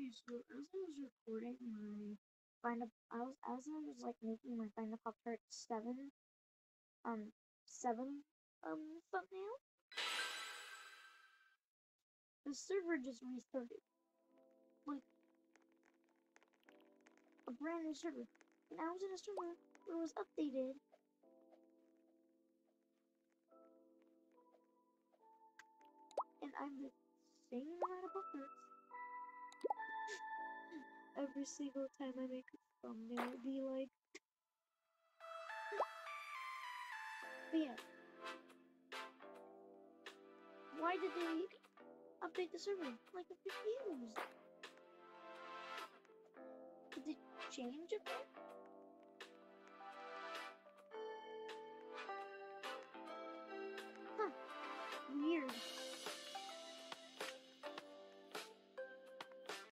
Okay, so as I was recording my Find a, I was as I was like making my Find a Pop Tart seven, um, seven, um, thumbnail, the server just restarted, like a brand new server, and I was in a server it was updated. And I'm the same amount of Pop every single time I make a thumbnail it'd be like But yeah. Why did they update the server? Like I'm confused. Did they change a bit?